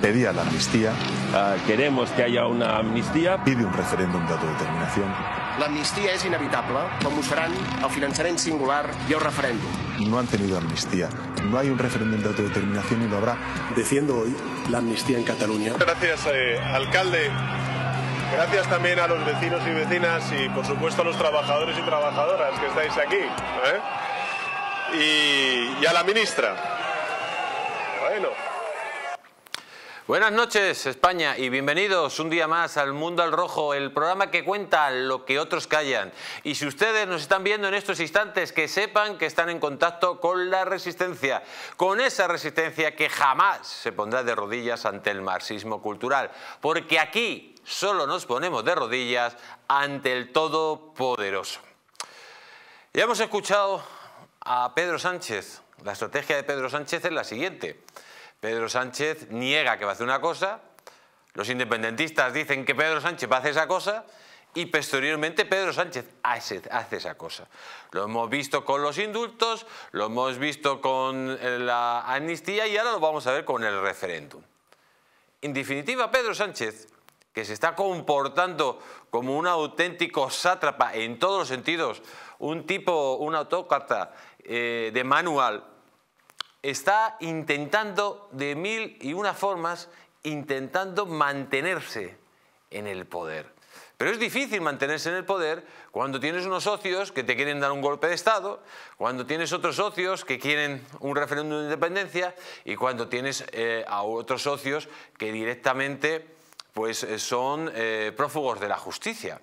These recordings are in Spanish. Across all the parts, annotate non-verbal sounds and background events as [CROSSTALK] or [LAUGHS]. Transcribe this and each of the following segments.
pedía la amnistía. Uh, queremos que haya una amnistía. Pide un referéndum de autodeterminación. L'amnistia és inevitable, com ho seran el finançament singular i el referèndum. No han tenido amnistía. No hay un referéndum de autodeterminación y lo habrá. Defiendo hoy la amnistía en Cataluña. Gracias, eh, alcalde. Gracias también a los vecinos y vecinas y, por supuesto, a los trabajadores y trabajadoras que estáis aquí. ¿eh? Y, y a la ministra. Bueno. Buenas noches España y bienvenidos un día más al Mundo al Rojo, el programa que cuenta lo que otros callan. Y si ustedes nos están viendo en estos instantes, que sepan que están en contacto con la resistencia, con esa resistencia que jamás se pondrá de rodillas ante el marxismo cultural, porque aquí solo nos ponemos de rodillas ante el Todopoderoso. Ya hemos escuchado a Pedro Sánchez. La estrategia de Pedro Sánchez es la siguiente. Pedro Sánchez niega que va a hacer una cosa, los independentistas dicen que Pedro Sánchez va a hacer esa cosa y posteriormente Pedro Sánchez hace, esa cosa. Lo hemos visto con los indultos, lo hemos visto con la amnistía y ahora lo vamos a ver con el referéndum. En definitiva, Pedro Sánchez, que se está comportando como un auténtico sátrapa en todos los sentidos, un tipo, un autócrata eh, de manual, está intentando de mil y una formas, intentando mantenerse en el poder. Pero es difícil mantenerse en el poder cuando tienes unos socios que te quieren dar un golpe de Estado, cuando tienes otros socios que quieren un referéndum de independencia y cuando tienes eh, a otros socios que directamente pues, son eh, prófugos de la justicia.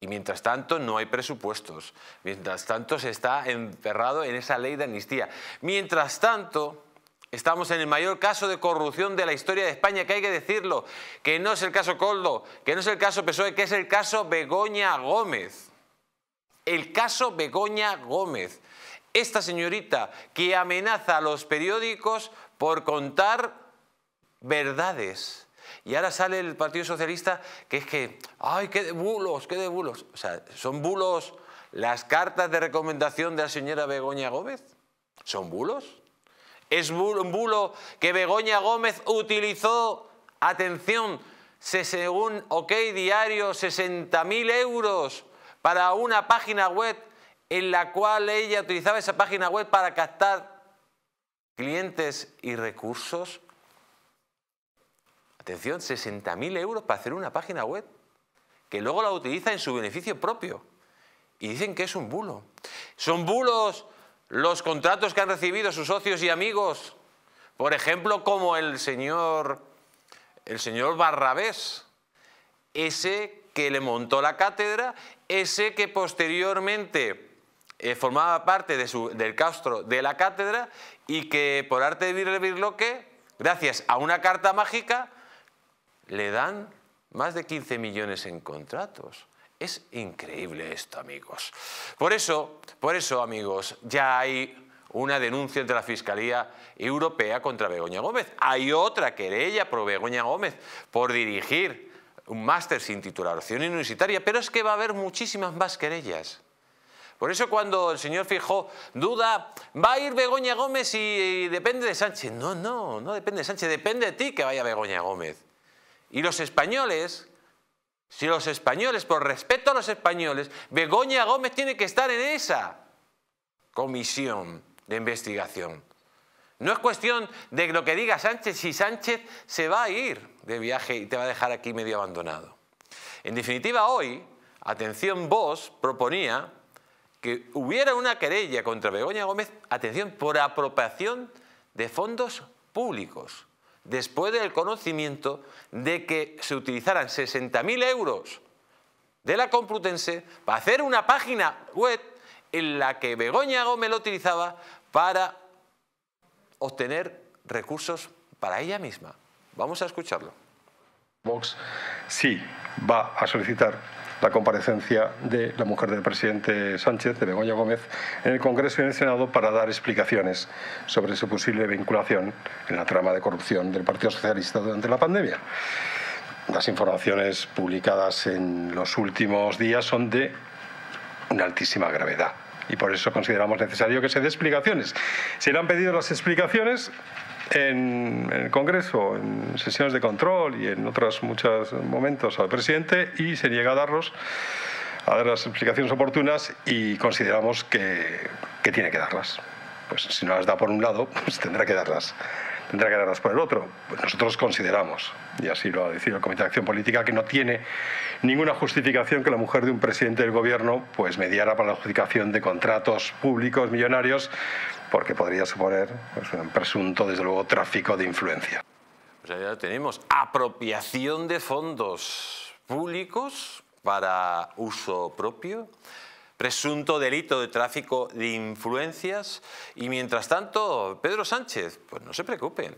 Y mientras tanto no hay presupuestos. Mientras tanto se está encerrado en esa ley de amnistía. Mientras tanto estamos en el mayor caso de corrupción de la historia de España, que hay que decirlo, que no es el caso Coldo, que no es el caso PSOE, que es el caso Begoña Gómez. El caso Begoña Gómez. Esta señorita que amenaza a los periódicos por contar verdades y ahora sale el Partido Socialista que es que, ¡ay, qué de bulos, qué de bulos! O sea, ¿son bulos las cartas de recomendación de la señora Begoña Gómez? ¿Son bulos? ¿Es un bulo que Begoña Gómez utilizó, atención, según OK Diario, 60.000 euros para una página web en la cual ella utilizaba esa página web para captar clientes y recursos? Atención, 60.000 euros para hacer una página web, que luego la utiliza en su beneficio propio. Y dicen que es un bulo. Son bulos los contratos que han recibido sus socios y amigos, por ejemplo, como el señor, el señor Barrabés, ese que le montó la cátedra, ese que posteriormente eh, formaba parte del castro de la cátedra y que por arte de Birloque, gracias a una carta mágica, le dan más de 15 millones en contratos. Es increíble esto, amigos. Por eso, por eso, amigos, ya hay una denuncia ante la Fiscalía Europea contra Begoña Gómez. Hay otra querella por Begoña Gómez por dirigir un máster sin titulación universitaria, pero es que va a haber muchísimas más querellas. Por eso cuando el señor Fijó duda, va a ir Begoña Gómez y, y depende de Sánchez. No, no, no depende de Sánchez, depende de ti que vaya Begoña Gómez. Y los españoles, si los españoles, por respeto a los españoles, Begoña Gómez tiene que estar en esa comisión de investigación. No es cuestión de lo que diga Sánchez, si Sánchez se va a ir de viaje y te va a dejar aquí medio abandonado. En definitiva, hoy, atención, vos proponía que hubiera una querella contra Begoña Gómez, atención, por apropiación de fondos públicos después del conocimiento de que se utilizaran 60.000 euros de la Complutense para hacer una página web en la que Begoña Gómez lo utilizaba para obtener recursos para ella misma. Vamos a escucharlo. Vox sí va a solicitar la comparecencia de la mujer del presidente Sánchez, de Begoña Gómez, en el Congreso y en el Senado para dar explicaciones sobre su posible vinculación en la trama de corrupción del Partido Socialista durante la pandemia. Las informaciones publicadas en los últimos días son de una altísima gravedad y por eso consideramos necesario que se dé explicaciones. Se le han pedido las explicaciones en, el Congreso, en sesiones de control y en otros muchos momentos al presidente y se niega a darlos a dar las explicaciones oportunas y consideramos que, que tiene que darlas. Pues si no las da por un lado, [LAUGHS] pues tendrá que darlas tendrá que darlas por el otro. Pues nosotros consideramos, y así lo ha decidido el Comité de Acción Política, que no tiene ninguna justificación que la mujer de un presidente del gobierno pues mediara para la adjudicación de contratos públicos millonarios, porque podría suponer pues, un presunto, desde luego, tráfico de influencia. Pues ya tenemos apropiación de fondos públicos para uso propio presunto delito de tráfico de influencias y mientras tanto, Pedro Sánchez, pues no se preocupen.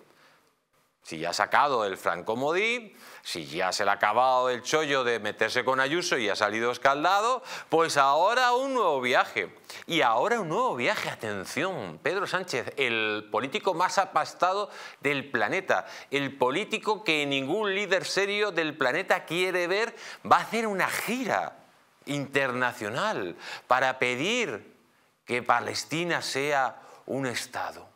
Si ya ha sacado el Franco Modí, si ya se le ha acabado el chollo de meterse con Ayuso y ha salido escaldado, pues ahora un nuevo viaje. Y ahora un nuevo viaje, atención, Pedro Sánchez, el político más apastado del planeta, el político que ningún líder serio del planeta quiere ver, va a hacer una gira internacional para pedir que Palestina sea un Estado.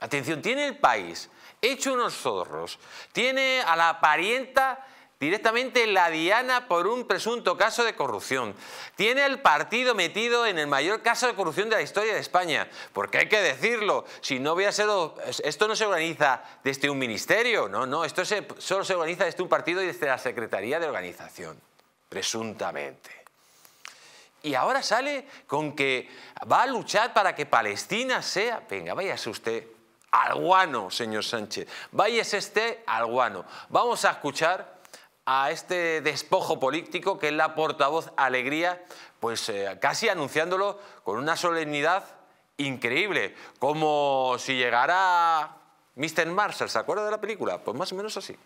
Atención, tiene el país hecho unos zorros, tiene a la parienta directamente la diana por un presunto caso de corrupción. Tiene el partido metido en el mayor caso de corrupción de la historia de España. Porque hay que decirlo, si no hubiera sido... Esto no se organiza desde un ministerio, no, no, esto solo se organiza desde un partido y desde la Secretaría de Organización, presuntamente. Y ahora sale con que va a luchar para que Palestina sea... Venga, váyase usted al guano, señor Sánchez. Váyase usted al guano. Vamos a escuchar a este despojo político que es la portavoz Alegría, pues eh, casi anunciándolo con una solemnidad increíble, como si llegara Mr. Marshall, ¿se acuerda de la película? Pues más o menos así.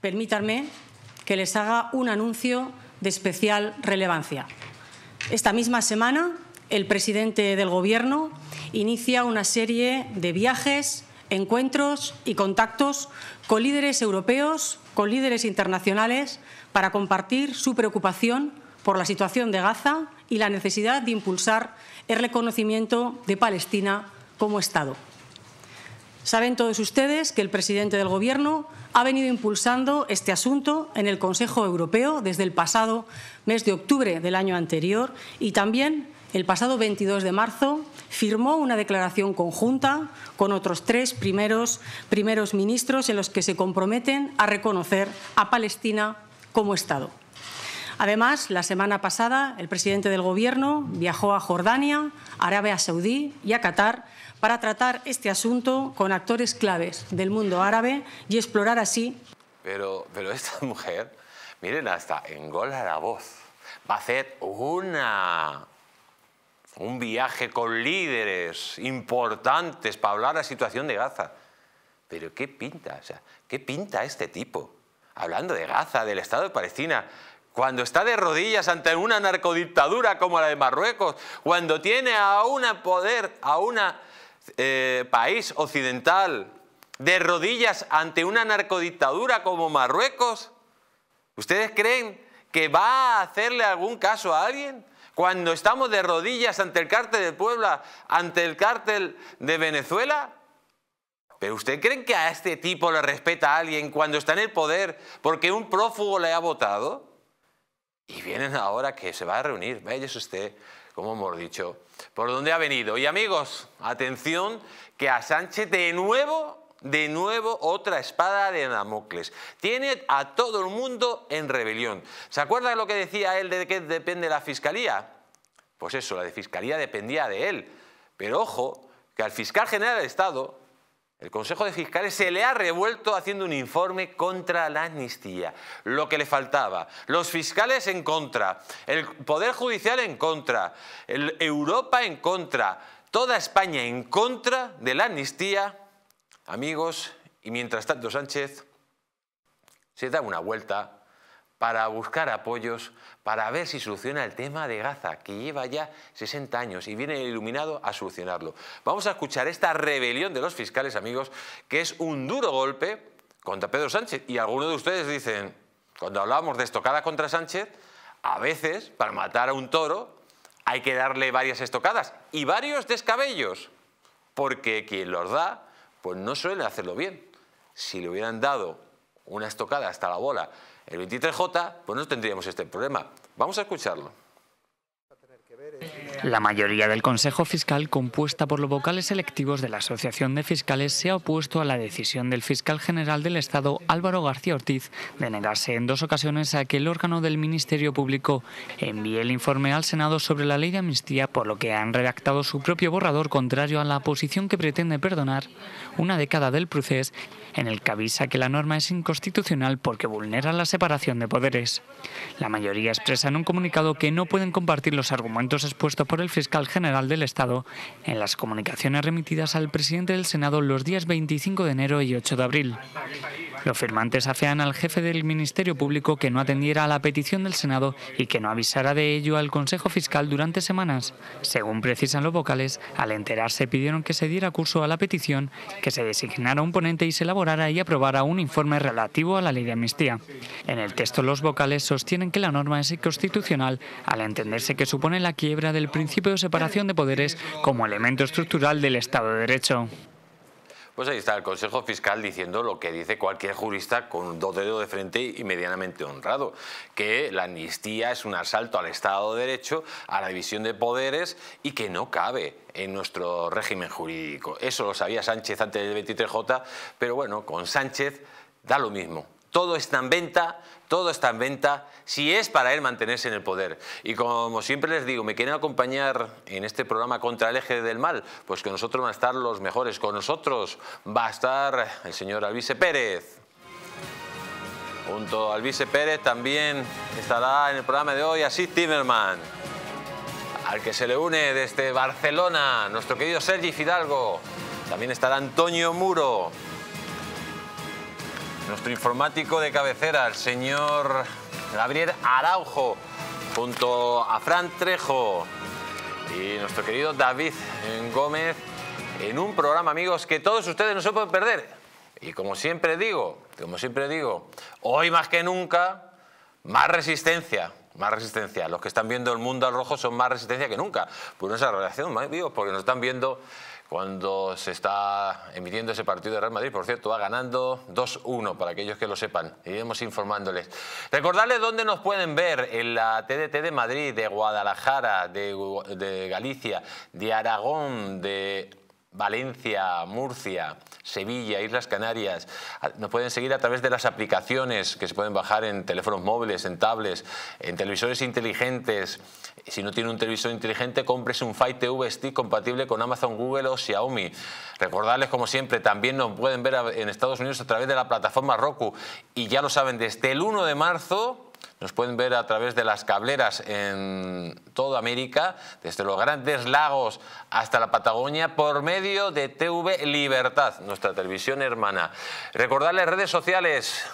Permítanme que les haga un anuncio de especial relevancia. Esta misma semana, el presidente del Gobierno inicia una serie de viajes, encuentros y contactos con líderes europeos, con líderes internacionales, para compartir su preocupación por la situación de Gaza y la necesidad de impulsar el reconocimiento de Palestina como Estado. Saben todos ustedes que el presidente del Gobierno ha venido impulsando este asunto en el Consejo Europeo desde el pasado mes de octubre del año anterior y también el pasado 22 de marzo firmó una declaración conjunta con otros tres primeros, primeros ministros en los que se comprometen a reconocer a Palestina como Estado. Además, la semana pasada el presidente del Gobierno viajó a Jordania, Arabia Saudí y a Qatar para tratar este asunto con actores claves del mundo árabe y explorar así. Pero, pero esta mujer, miren, hasta engola la voz. Va a hacer una, un viaje con líderes importantes para hablar de la situación de Gaza. Pero ¿qué pinta? O sea, ¿qué pinta este tipo? Hablando de Gaza, del Estado de Palestina, cuando está de rodillas ante una narcodictadura como la de Marruecos, cuando tiene a un poder, a una eh, país occidental de rodillas ante una narcodictadura como Marruecos? ¿Ustedes creen que va a hacerle algún caso a alguien? Cuando estamos de rodillas ante el cártel de Puebla, ante el cártel de Venezuela. ¿Pero usted creen que a este tipo le respeta a alguien cuando está en el poder porque un prófugo le ha votado? Y vienen ahora que se va a reunir, vaya usted, como hemos dicho, por dónde ha venido. Y amigos, atención, que a Sánchez de nuevo de nuevo otra espada de Damocles. Tiene a todo el mundo en rebelión. ¿Se acuerda lo que decía él de qué depende la fiscalía? Pues eso, la de fiscalía dependía de él. Pero ojo, que al fiscal general del Estado, el Consejo de Fiscales se le ha revuelto haciendo un informe contra la amnistía. Lo que le faltaba. Los fiscales en contra, el Poder Judicial en contra, Europa en contra, toda España en contra de la amnistía. Amigos, y mientras tanto Sánchez se da una vuelta para buscar apoyos, para ver si soluciona el tema de Gaza, que lleva ya 60 años y viene iluminado a solucionarlo. Vamos a escuchar esta rebelión de los fiscales, amigos, que es un duro golpe contra Pedro Sánchez. Y algunos de ustedes dicen, cuando hablamos de estocada contra Sánchez, a veces, para matar a un toro, hay que darle varias estocadas y varios descabellos, porque quien los da pues no suelen hacerlo bien. Si le hubieran dado una estocada hasta la bola el 23J, pues no tendríamos este problema. Vamos a escucharlo. La mayoría del Consejo Fiscal, compuesta por los vocales electivos de la Asociación de Fiscales, se ha opuesto a la decisión del fiscal general del Estado, Álvaro García Ortiz, de negarse en dos ocasiones a que el órgano del Ministerio Público envíe el informe al Senado sobre la ley de amnistía, por lo que han redactado su propio borrador contrario a la posición que pretende perdonar una década del proceso en el que avisa que la norma es inconstitucional porque vulnera la separación de poderes. La mayoría expresa en un comunicado que no pueden compartir los argumentos expuestos por el fiscal general del Estado en las comunicaciones remitidas al presidente del Senado los días 25 de enero y 8 de abril. Los firmantes afean al jefe del Ministerio Público que no atendiera a la petición del Senado y que no avisara de ello al Consejo Fiscal durante semanas. Según precisan los vocales, al enterarse pidieron que se diera curso a la petición, que se designara un ponente y se elaborara y aprobara un informe relativo a la ley de amnistía. En el texto los vocales sostienen que la norma es inconstitucional al entenderse que supone la quiebra del principio de separación de poderes como elemento estructural del Estado de Derecho. Pues ahí está el Consejo Fiscal diciendo lo que dice cualquier jurista con dos dedos de frente y medianamente honrado, que la amnistía es un asalto al Estado de Derecho, a la división de poderes y que no cabe en nuestro régimen jurídico. Eso lo sabía Sánchez antes del 23J, pero bueno, con Sánchez da lo mismo. Todo está en venta, todo está en venta si es para él mantenerse en el poder. Y como siempre les digo, ¿me quieren acompañar en este programa contra el eje del mal? Pues que nosotros van a estar los mejores. Con nosotros va a estar el señor Alvise Pérez. Junto a Alvise Pérez también estará en el programa de hoy Así Timerman. Al que se le une desde Barcelona, nuestro querido Sergi Fidalgo. También estará Antonio Muro nuestro informático de cabecera, el señor Gabriel Araujo, junto a Fran Trejo y nuestro querido David Gómez, en un programa, amigos, que todos ustedes no se pueden perder. Y como siempre digo, como siempre digo, hoy más que nunca, más resistencia, más resistencia. Los que están viendo el mundo al rojo son más resistencia que nunca. Por esa relación, digo, porque nos están viendo cuando se está emitiendo ese partido de Real Madrid. Por cierto, va ganando 2-1 para aquellos que lo sepan. Iremos informándoles. Recordarles dónde nos pueden ver en la TDT de Madrid, de Guadalajara, de Galicia, de Aragón, de Valencia, Murcia, Sevilla, Islas Canarias. Nos pueden seguir a través de las aplicaciones que se pueden bajar en teléfonos móviles, en tablets, en televisores inteligentes. Si no tiene un televisor inteligente, cómprese un Fire TV Stick compatible con Amazon, Google o Xiaomi. Recordarles, como siempre, también nos pueden ver en Estados Unidos a través de la plataforma Roku. Y ya lo saben, desde el 1 de marzo nos pueden ver a través de las cableras en toda América, desde los grandes lagos hasta la Patagonia, por medio de TV Libertad, nuestra televisión hermana. Recordarles redes sociales,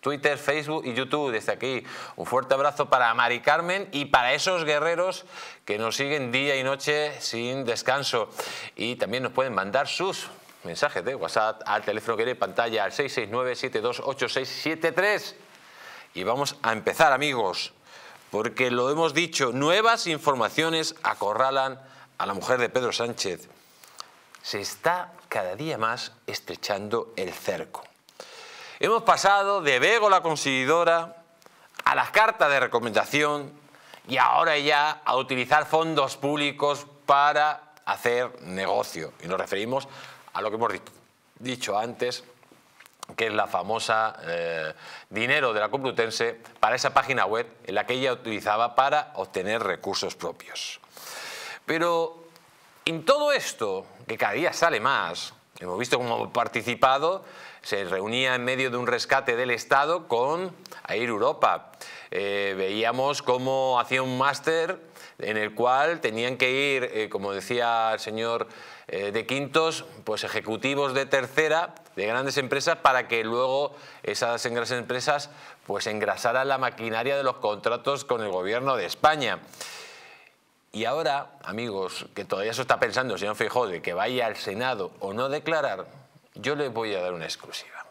Twitter, Facebook y YouTube. Desde aquí, un fuerte abrazo para Mari Carmen y para esos guerreros que nos siguen día y noche sin descanso. Y también nos pueden mandar sus mensajes de WhatsApp al teléfono que de pantalla al 669 728673 y vamos a empezar, amigos, porque lo hemos dicho, nuevas informaciones acorralan a la mujer de Pedro Sánchez. Se está cada día más estrechando el cerco. Hemos pasado de Bego la Consideradora a las cartas de recomendación y ahora ya a utilizar fondos públicos para hacer negocio. Y nos referimos a lo que hemos dicho antes, que es la famosa eh, dinero de la Complutense para esa página web en la que ella utilizaba para obtener recursos propios. Pero en todo esto, que cada día sale más, hemos visto cómo participado, se reunía en medio de un rescate del Estado con Air Europa. Eh, veíamos cómo hacía un máster en el cual tenían que ir, eh, como decía el señor de Quintos, pues ejecutivos de tercera de grandes empresas para que luego esas grandes empresas pues engrasaran la maquinaria de los contratos con el gobierno de España. Y ahora, amigos, que todavía se está pensando el señor Feijóo de que vaya al Senado o no declarar, yo les voy a dar una exclusiva.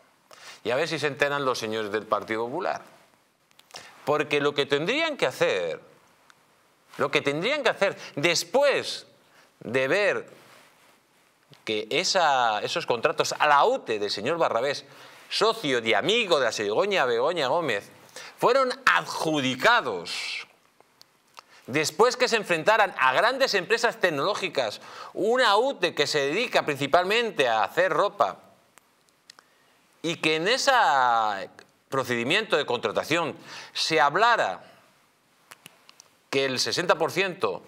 Y a ver si se enteran los señores del Partido Popular. Porque lo que tendrían que hacer, lo que tendrían que hacer después de ver que esos contratos a la UTE del señor Barrabés, socio y amigo de la Segoña Begoña Gómez, fueron adjudicados después que se enfrentaran a grandes empresas tecnológicas, una UTE que se dedica principalmente a hacer ropa, y que en ese procedimiento de contratación se hablara que el 60%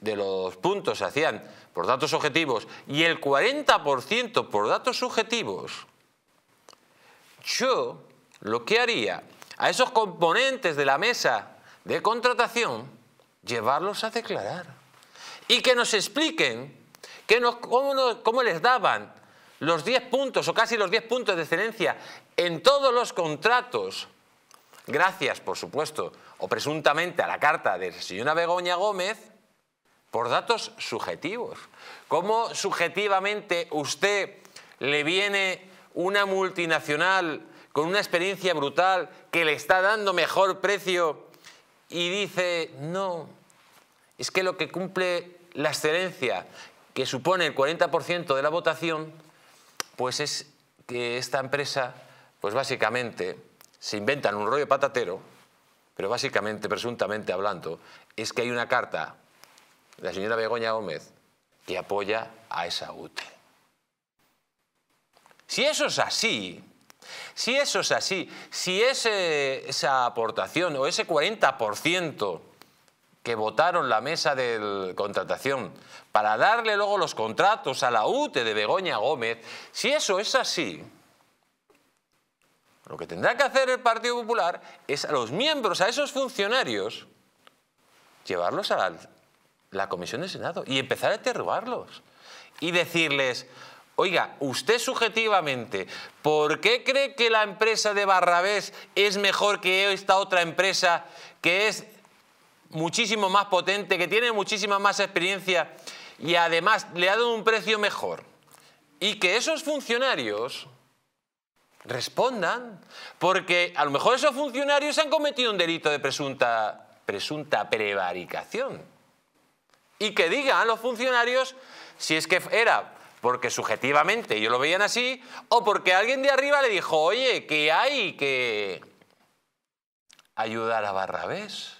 de los puntos se hacían por datos objetivos y el 40% por datos subjetivos, yo lo que haría a esos componentes de la mesa de contratación, llevarlos a declarar y que nos expliquen que cómo, cómo les daban los 10 puntos o casi los 10 puntos de excelencia en todos los contratos, gracias, por supuesto, o presuntamente a la carta de la señora Begoña Gómez, por datos subjetivos. ¿Cómo subjetivamente usted le viene una multinacional con una experiencia brutal que le está dando mejor precio y dice, no, es que lo que cumple la excelencia, que supone el 40% de la votación, pues es que esta empresa, pues básicamente, se inventan un rollo patatero, pero básicamente, presuntamente hablando, es que hay una carta la señora Begoña Gómez que apoya a esa UTE. Si eso es así, si eso es así, si esa aportación o ese 40% que votaron la mesa de contratación para darle luego los contratos a la UTE de Begoña Gómez, si eso es así, lo que tendrá que hacer el Partido Popular es a los miembros, a esos funcionarios, llevarlos a la, Comisión de Senado y empezar a interrogarlos y decirles, oiga, usted subjetivamente, ¿por qué cree que la empresa de Barrabés es mejor que esta otra empresa que es muchísimo más potente, que tiene muchísima más experiencia y además le ha dado un precio mejor. Y que esos funcionarios respondan, porque a lo mejor esos funcionarios han cometido un delito de presunta, presunta prevaricación. Y que digan los funcionarios si es que era porque subjetivamente ellos lo veían así o porque alguien de arriba le dijo, oye, que hay que ayudar a Barrabés.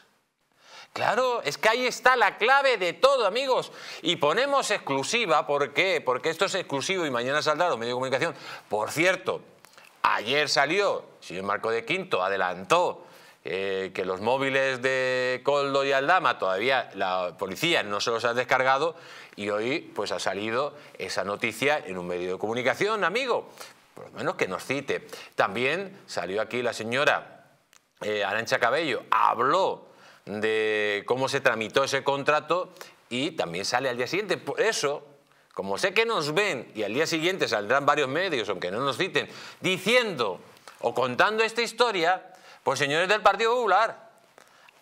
Claro, es que ahí está la clave de todo, amigos. Y ponemos exclusiva, ¿por qué? Porque esto es exclusivo y mañana saldrá los medios de comunicación. Por cierto, ayer salió, señor Marco de Quinto adelantó eh, que los móviles de Coldo y Aldama todavía la policía no se los ha descargado y hoy pues ha salido esa noticia en un medio de comunicación, amigo. Por lo menos que nos cite. También salió aquí la señora eh, Arancha Cabello, habló de cómo se tramitó ese contrato y también sale al día siguiente. Por eso, como sé que nos ven y al día siguiente saldrán varios medios, aunque no nos citen, diciendo o contando esta historia, pues señores del Partido Popular,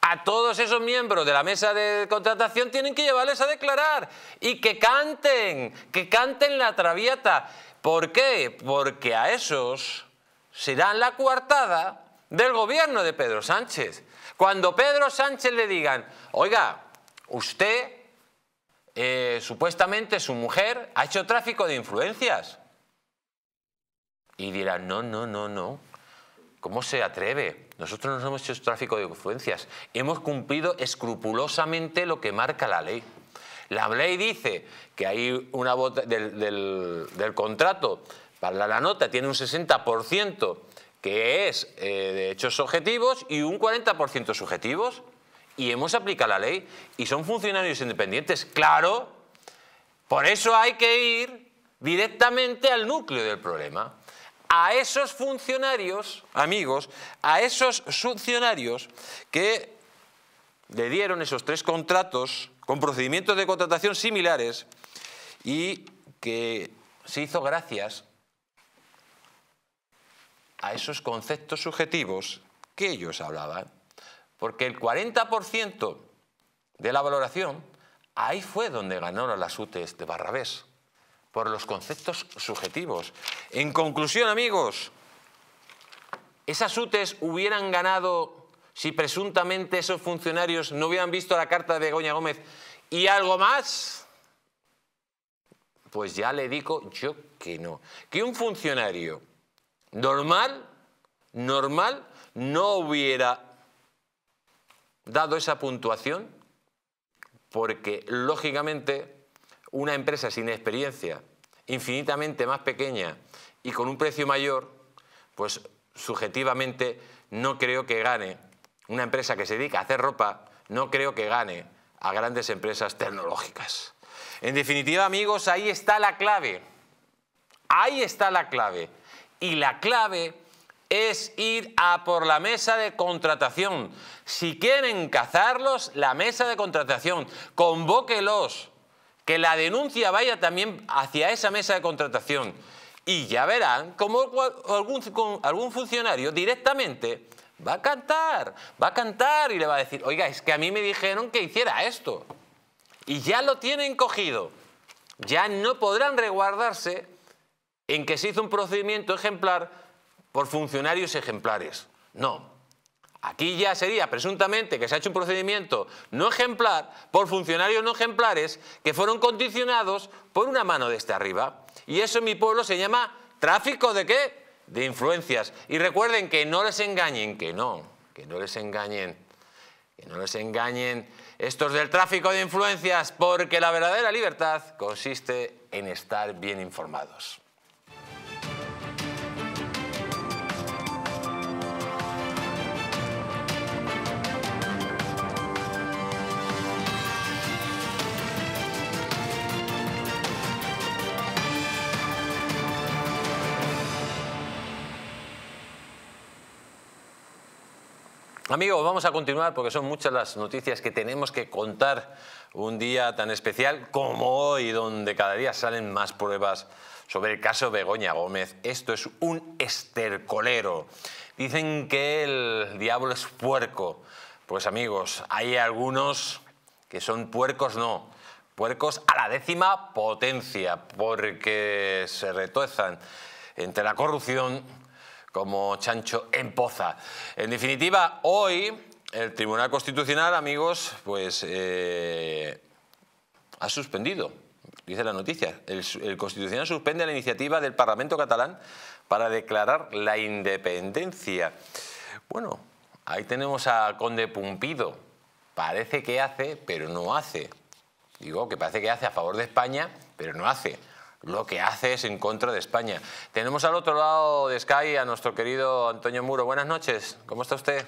a todos esos miembros de la mesa de contratación tienen que llevarles a declarar y que canten, que canten la traviata. ¿Por qué? Porque a esos serán la coartada del gobierno de Pedro Sánchez. Cuando Pedro Sánchez le digan, oiga, usted, eh, supuestamente su mujer, ha hecho tráfico de influencias. Y dirán, no, no, no, no. ¿Cómo se atreve? Nosotros no hemos hecho tráfico de influencias. Hemos cumplido escrupulosamente lo que marca la ley. La ley dice que hay una del, del, del contrato para la nota tiene un 60% que es eh, de hechos objetivos y un 40% subjetivos. Y hemos aplicado la ley y son funcionarios independientes. Claro, por eso hay que ir directamente al núcleo del problema. A esos funcionarios, amigos, a esos funcionarios que le dieron esos tres contratos con procedimientos de contratación similares y que se hizo gracias a esos conceptos subjetivos que ellos hablaban. Porque el 40% de la valoración, ahí fue donde ganaron las UTES de Barrabés, por los conceptos subjetivos. En conclusión, amigos, esas UTES hubieran ganado si presuntamente esos funcionarios no hubieran visto la carta de Begoña Gómez y algo más. pues ya le digo yo que no. Que un funcionario normal, normal, no hubiera dado esa puntuación porque, lógicamente, una empresa sin experiencia, infinitamente más pequeña y con un precio mayor, pues subjetivamente no creo que gane. Una empresa que se dedica a hacer ropa, no creo que gane a grandes empresas tecnológicas. En definitiva, amigos, ahí está la clave. Ahí está la clave. Y la clave es ir a por la mesa de contratación. Si quieren cazarlos, la mesa de contratación, convóquelos, que la denuncia vaya también hacia esa mesa de contratación. Y ya verán cómo algún, algún funcionario directamente va a cantar, va a cantar y le va a decir, oiga, es que a mí me dijeron que hiciera esto y ya lo tienen cogido. Ya no podrán reguardarse en que se hizo un procedimiento ejemplar por funcionarios ejemplares. No. Aquí ya sería presuntamente que se ha hecho un procedimiento no ejemplar por funcionarios no ejemplares que fueron condicionados por una mano de este arriba. Y eso en mi pueblo se llama tráfico de qué? De influencias. Y recuerden que no les engañen, que no, que no les engañen, que no les engañen estos del tráfico de influencias, porque la verdadera libertad consiste en estar bien informados. Amigos, vamos a continuar porque son muchas las noticias que tenemos que contar un día tan especial como hoy, donde cada día salen más pruebas sobre el caso Begoña Gómez. Esto es un estercolero. Dicen que el diablo es puerco. Pues amigos, hay algunos que son puercos, no, puercos a la décima potencia, porque se retuezan entre la corrupción como chancho en poza. En definitiva, hoy el Tribunal Constitucional, amigos, pues eh, ha suspendido, dice la noticia, el, Constitucional suspende la iniciativa del Parlamento catalán para declarar la independencia. Bueno, ahí tenemos a Conde Pumpido. Parece que hace, pero no hace. Digo que parece que hace a favor de España, pero no hace lo que hace es en contra de España. Tenemos al otro lado de Sky a nuestro querido Antonio Muro. Buenas noches, ¿cómo está usted?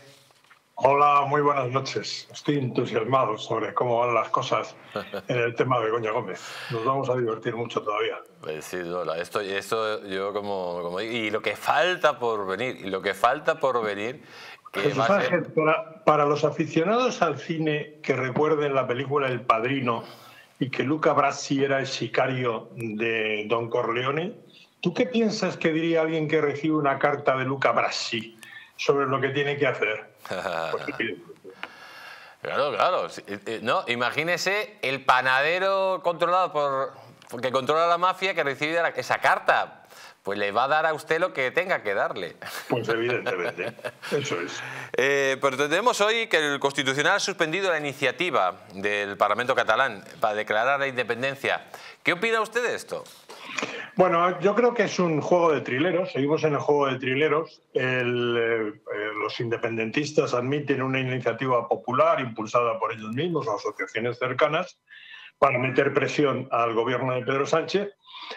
Hola, muy buenas noches. Estoy entusiasmado sobre cómo van las cosas [LAUGHS] en el tema de Goña Gómez. Nos vamos a divertir mucho todavía. Pues sí, esto, esto yo como, como y lo que falta por venir, y lo que falta por venir que para, para los aficionados al cine que recuerden la película El Padrino, y que Luca Brasi era el sicario de Don Corleone. ¿Tú qué piensas que diría alguien que recibe una carta de Luca Brasi sobre lo que tiene que hacer? [LAUGHS] claro, claro. Eh, eh, no, imagínese el panadero controlado por que controla la mafia que recibe esa carta pues le va a dar a usted lo que tenga que darle. Pues evidentemente, eso es. [LAUGHS] Eh, pero tenemos hoy que el Constitucional ha suspendido la iniciativa del Parlamento catalán para declarar la independencia. ¿Qué opina usted de esto? Bueno, yo creo que es un juego de trileros, seguimos en el juego de trileros. Eh, eh, los independentistas admiten una iniciativa popular impulsada por ellos mismos o asociaciones cercanas para meter presión al gobierno de Pedro Sánchez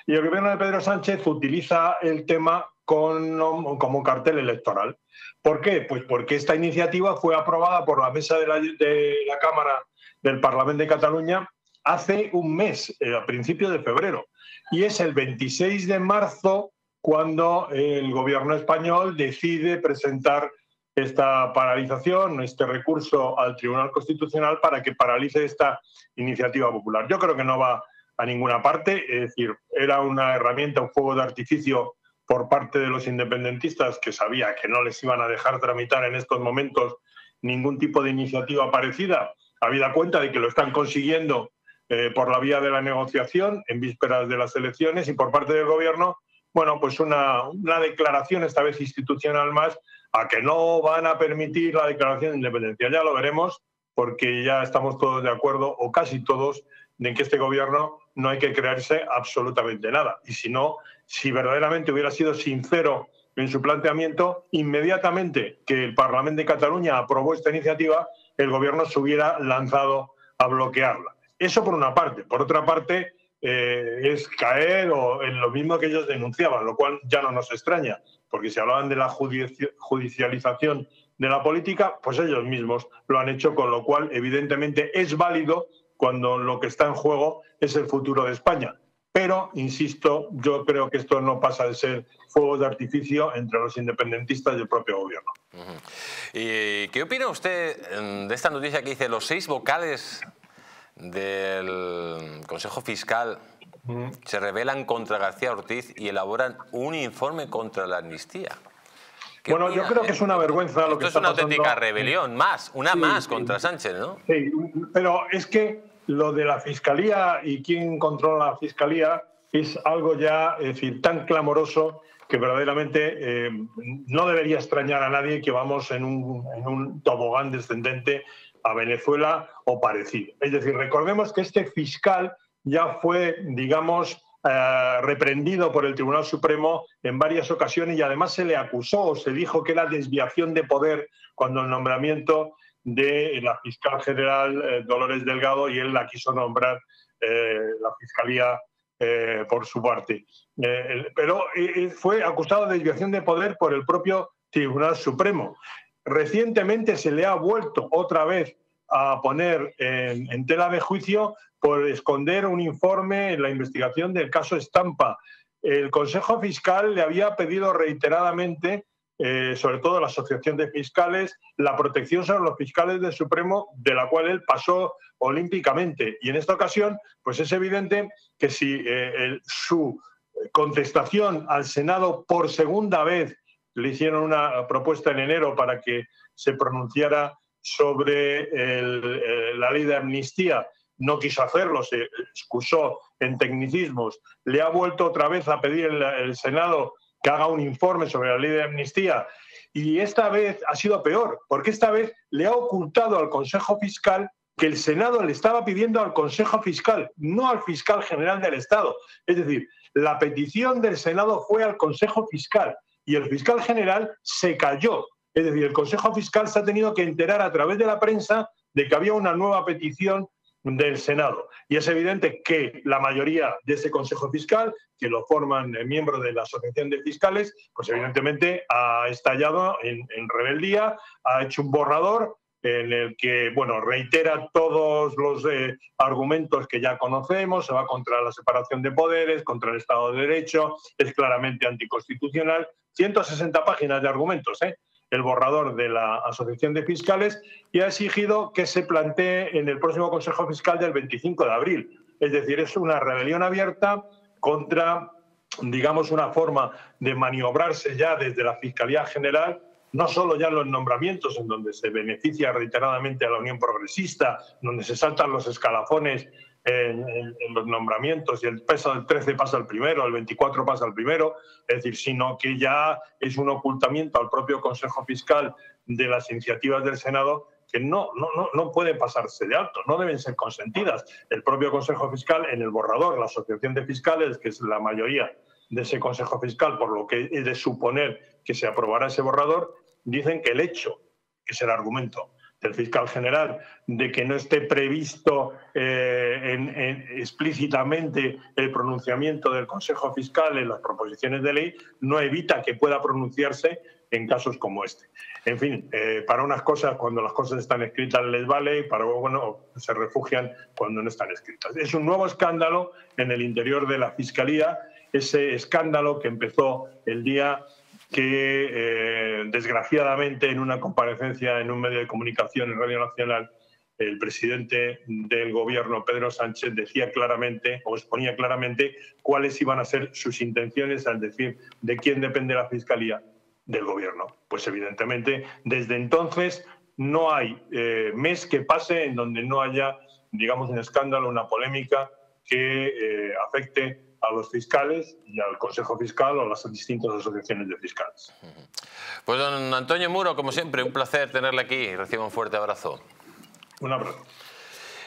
y el gobierno de Pedro Sánchez utiliza el tema como cartel electoral. ¿Por qué? Pues porque esta iniciativa fue aprobada por la mesa de la, Cámara del Parlamento de Cataluña hace un mes, eh, a principios de febrero. Y es el 26 de marzo cuando el gobierno español decide presentar esta paralización, este recurso al Tribunal Constitucional para que paralice esta iniciativa popular. Yo creo que no va a ninguna parte, es decir, era una herramienta, un fuego de artificio por parte de los independentistas que sabía que no les iban a dejar tramitar en estos momentos ningún tipo de iniciativa parecida, habida cuenta de que lo están consiguiendo eh, por la vía de la negociación en vísperas de las elecciones y por parte del gobierno, bueno, pues una, una declaración, esta vez institucional más, a que no van a permitir la declaración de independencia. Ya lo veremos, porque ya estamos todos de acuerdo, o casi todos, en que este gobierno no hay que creerse absolutamente nada. Y si no, si verdaderamente hubiera sido sincero en su planteamiento, inmediatamente que el Parlamento de Cataluña aprobó esta iniciativa, el gobierno se hubiera lanzado a bloquearla. Eso por una parte. Por otra parte, eh, es caer en lo mismo que ellos denunciaban, lo cual ya no nos extraña, porque si hablaban de la judicialización de la política, pues ellos mismos lo han hecho, con lo cual evidentemente es válido cuando lo que está en juego es el futuro de España. Pero, insisto, yo creo que esto no pasa de ser fuegos de artificio entre los independentistas y el propio gobierno. ¿Y qué opina usted mm, de esta noticia que dice los seis vocales del Consejo Fiscal se rebelan contra García Ortiz y elaboran un informe contra la amnistía? Bueno, yo creo que es una vergüenza lo Esto que es está una auténtica pasando. rebelión, más, una Sí, más contra Sánchez, ¿no? Sí, pero es que lo de la fiscalía y quién controla la fiscalía es algo ya, es decir, tan clamoroso que verdaderamente eh, no debería extrañar a nadie que vamos en un, tobogán descendente a Venezuela o parecido. Es decir, recordemos que este fiscal ya fue, digamos, eh, reprendido por el Tribunal Supremo en varias ocasiones y además se le acusó o se dijo que era desviación de poder cuando el nombramiento de la fiscal general eh, Dolores Delgado y él la quiso nombrar eh, la fiscalía eh, por su parte. Eh, pero eh, eh, fue acusado de desviación de poder por el propio Tribunal Supremo. Recientemente se le ha vuelto otra vez a poner en, en tela de juicio por esconder un informe en la investigación del caso Estampa. El Consejo Fiscal le había pedido reiteradamente, eh, sobre todo la Asociación de Fiscales, la protección sobre los fiscales del Supremo, de la cual él pasó olímpicamente. Y en esta ocasión, pues es evidente que si eh, su contestación al Senado por segunda vez le hicieron una propuesta en enero para que se pronunciara sobre eh, la ley de amnistía. No quiso hacerlo, se excusó en tecnicismos. Le ha vuelto otra vez a pedir el Senado que haga un informe sobre la ley de amnistía. Y esta vez ha sido peor, porque esta vez le ha ocultado al Consejo Fiscal que el Senado le estaba pidiendo al Consejo Fiscal, no al fiscal general del Estado. Es decir, la petición del Senado fue al Consejo Fiscal y el fiscal general se cayó. Es decir, el Consejo Fiscal se ha tenido que enterar a través de la prensa de que había una nueva petición del Senado. Y es evidente que la mayoría de ese Consejo Fiscal, que lo forman eh, miembros de la Asociación de Fiscales, pues evidentemente ha estallado en, rebeldía, ha hecho un borrador en el que bueno reitera todos los eh, argumentos que ya conocemos, se va contra la separación de poderes, contra el Estado de Derecho, es claramente anticonstitucional. 160 páginas de argumentos, ¿eh? El borrador de la Asociación de Fiscales y ha exigido que se plantee en el próximo Consejo Fiscal del 25 de abril. Es decir, es una rebelión abierta contra, digamos, una forma de maniobrarse ya desde la Fiscalía General no solo ya los nombramientos, en donde se beneficia reiteradamente a la Unión Progresista, donde se saltan los escalafones en, los nombramientos y el peso del 13 pasa al primero, el 24 pasa al primero, es decir, sino que ya es un ocultamiento al propio Consejo Fiscal de las iniciativas del Senado que no, no, no, no puede pasarse de alto, no deben ser consentidas. El propio Consejo Fiscal, en el borrador, la Asociación de Fiscales, que es la mayoría de ese Consejo Fiscal, por lo que es de suponer que se aprobará ese borrador, dicen que el hecho, que es el argumento del fiscal general, de que no esté previsto eh, en- en- explícitamente el pronunciamiento del Consejo Fiscal en las proposiciones de ley, no evita que pueda pronunciarse en casos como este. En fin, eh, para unas cosas, cuando las cosas están escritas les vale, para bueno, se refugian cuando no están escritas. Es un nuevo escándalo en el interior de la Fiscalía, ese escándalo que empezó el día que, eh, desgraciadamente, en una comparecencia en un medio de comunicación en Radio Nacional, el presidente del gobierno, Pedro Sánchez, decía claramente o exponía claramente cuáles iban a ser sus intenciones al decir de quién depende la Fiscalía del gobierno. Pues evidentemente, desde entonces no hay eh, mes que pase en donde no haya, digamos, un escándalo, una polémica que eh, afecte a los fiscales y al Consejo Fiscal o a las distintas asociaciones de fiscales. Pues don Antonio Muro, como siempre, un placer tenerle aquí. Reciba un fuerte abrazo. Un abrazo.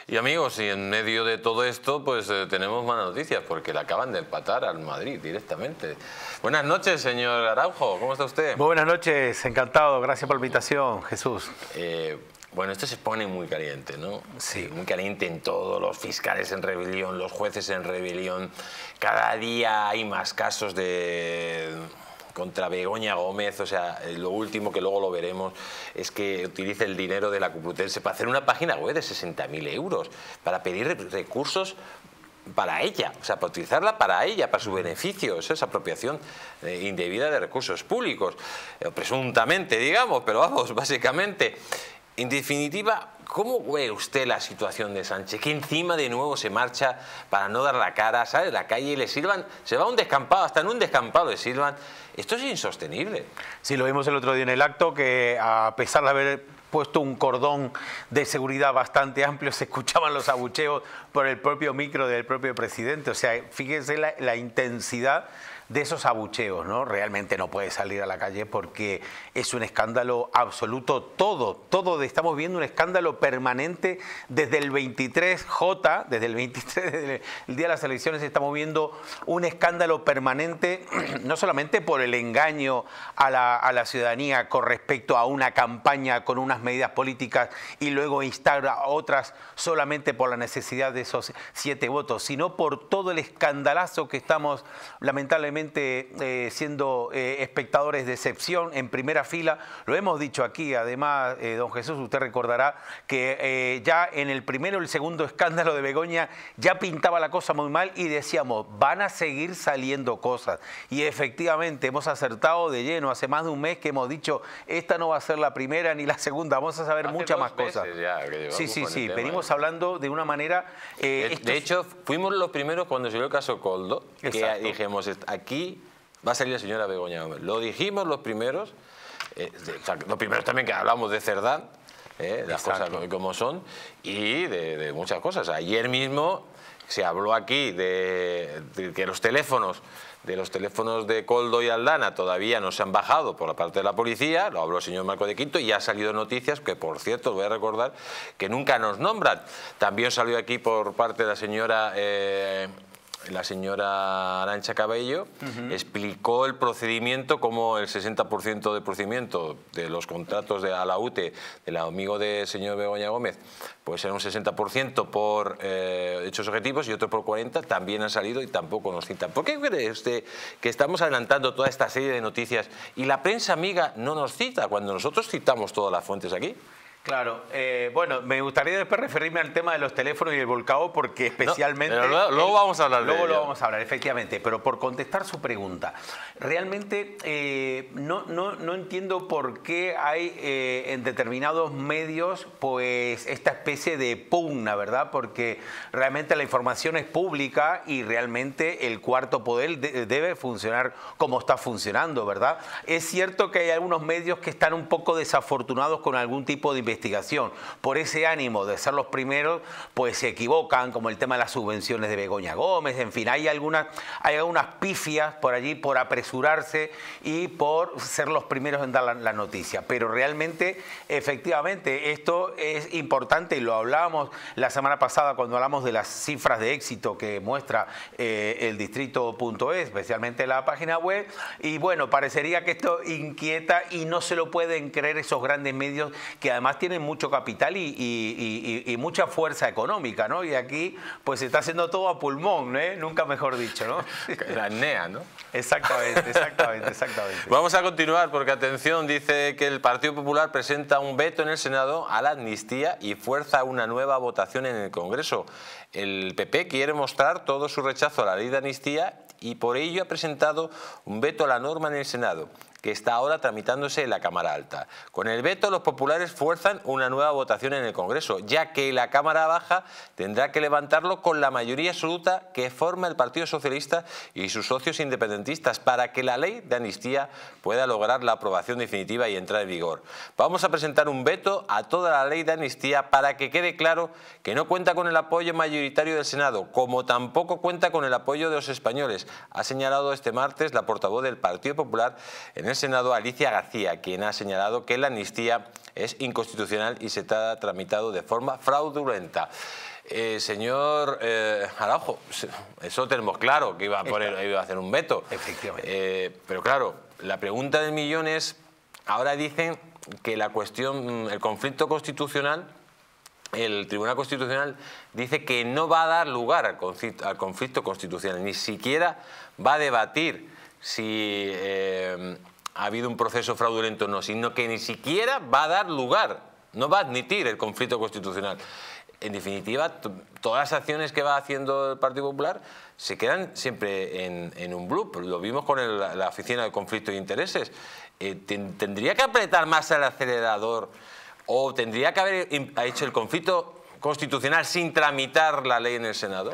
Y amigos, y en medio de todo esto, pues eh, tenemos malas noticias, porque le acaban de empatar al Madrid directamente. Buenas noches, señor Araujo, ¿cómo está usted? Muy buenas noches, encantado, gracias por la invitación, Jesús. Eh, bueno, esto se pone muy caliente, ¿no? Sí. Muy caliente en todo, los fiscales en rebelión, los jueces en rebelión. Cada día hay más casos de contra Begoña Gómez, o sea, eh, lo último que luego lo veremos es que utilice el dinero de la Complutense para hacer una página web de 60.000 euros, para pedir recursos para ella, o sea, para utilizarla para ella, para su beneficio. Eso es apropiación eh, indebida de recursos públicos, eh, presuntamente, digamos, pero vamos, [LAUGHS] básicamente. En definitiva, ¿cómo ve usted la situación de Sánchez? Que encima de nuevo se marcha para no dar la cara, sale de la calle y le sirvan, se va a un descampado, hasta en un descampado le sirvan. Esto es insostenible. Sí, lo vimos el otro día en el acto, que a pesar de haber puesto un cordón de seguridad bastante amplio, se escuchaban los abucheos por el propio micro del propio presidente. O sea, fíjense la, la intensidad de esos abucheos, ¿no? Realmente no puede salir a la calle porque es un escándalo absoluto. Todo, todo, estamos viendo un escándalo permanente desde el 23J, desde el 23, desde el día de las elecciones, estamos viendo un escándalo permanente, [CLEARS THROAT] no solamente por el engaño a la, a la ciudadanía con respecto a una campaña con unas medidas políticas y luego instaura otras solamente por la necesidad de esos siete votos, sino por todo el escandalazo que estamos lamentablemente eh, siendo eh, espectadores de excepción en primera fila. Lo hemos dicho aquí, además, eh, don Jesús, usted recordará que ya en el primero, el segundo escándalo de Begoña ya pintaba la cosa muy mal y decíamos, van a seguir saliendo cosas. Y efectivamente hemos acertado de lleno. Hace más de un mes que hemos dicho, esta no va a ser la primera ni la segunda, vamos a saber muchas más cosas. sí, sí, sí, venimos hablando de una manera... de, hecho, fuimos los primeros cuando llegó el caso Coldo, que dijimos, aquí va a salir la señora Begoña Gómez. Lo dijimos los primeros, eh, los primeros también que hablamos de Cerdán, eh, las cosas como son, y de, muchas cosas. Ayer mismo se habló aquí de, que los teléfonos de los teléfonos de Coldo y Aldana todavía no se han bajado por la parte de la policía, lo habló el señor Marco de Quinto, y ha salido noticias que, por cierto, voy a recordar, que nunca nos nombran. También salió aquí por parte de la señora eh, la señora Arancha Cabello explicó el procedimiento, como el 60% del procedimiento de los contratos de a la UTE del amigo del señor Begoña Gómez, pues era un 60% por eh, hechos objetivos y otro por 40%, también han salido y tampoco nos citan. ¿Por qué cree usted que estamos adelantando toda esta serie de noticias y la prensa amiga no nos cita cuando nosotros citamos todas las fuentes aquí? Claro, eh, bueno, me gustaría después referirme al tema de los teléfonos y el volcado porque especialmente... luego, vamos a hablar de Luego lo vamos a hablar, efectivamente, pero por contestar su pregunta, realmente eh, no, no, no, entiendo por qué hay eh, en determinados medios pues esta especie de pugna, ¿verdad? Porque realmente la información es pública y realmente el cuarto poder debe funcionar como está funcionando, ¿verdad? Es cierto que hay algunos medios que están un poco desafortunados con algún tipo de investigación por ese ánimo de ser los primeros, pues se equivocan, como el tema de las subvenciones de Begoña Gómez, en fin, hay algunas, hay algunas pifias por allí por apresurarse y por ser los primeros en dar la, noticia. Pero realmente, efectivamente, esto es importante y lo hablábamos la semana pasada cuando hablamos de las cifras de éxito que muestra eh, el distrito.es, especialmente la página web. Y bueno, parecería que esto inquieta y no se lo pueden creer esos grandes medios que además tienen mucho capital y, mucha fuerza económica, ¿no? Y aquí pues se está haciendo todo a pulmón, ¿eh? Nunca mejor dicho, ¿no? [LAUGHS] La NEA, ¿no? Exactamente, exactamente, exactamente. Vamos a continuar porque, atención, dice que el Partido Popular presenta un veto en el Senado a la amnistía y fuerza una nueva votación en el Congreso. El PP quiere mostrar todo su rechazo a la ley de amnistía y por ello ha presentado un veto a la norma en el Senado que está ahora tramitándose en la Cámara Alta. Con el veto, los populares fuerzan una nueva votación en el Congreso, ya que la Cámara Baja tendrá que levantarlo con la mayoría absoluta que forma el Partido Socialista y sus socios independentistas para que la ley de amnistía pueda lograr la aprobación definitiva y entrar en vigor. Vamos a presentar un veto a toda la ley de amnistía para que quede claro que no cuenta con el apoyo mayoritario del Senado, como tampoco cuenta con el apoyo de los españoles, ha señalado este martes la portavoz del Partido Popular en el Senado Alicia García, quien ha señalado que la amnistía es inconstitucional y se está tramitado de forma fraudulenta. Eh, señor eh, Araujo, eso tenemos claro, que iba a, poner, iba a hacer un veto. Efectivamente. Eh, pero claro, la pregunta del millón es, ahora dicen que la cuestión, el conflicto constitucional, el Tribunal Constitucional dice que no va a dar lugar al conflicto, al conflicto constitucional, ni siquiera va a debatir si ha habido un proceso fraudulento o no, sino que ni siquiera va a dar lugar, no va a admitir el conflicto constitucional en definitiva, todas las acciones que va haciendo el Partido Popular se quedan siempre en, un blue. Lo vimos con la Oficina de Conflicto de Intereses. Eh, ¿Tendría que apretar más el acelerador o tendría que haber hecho el conflicto constitucional sin tramitar la ley en el Senado?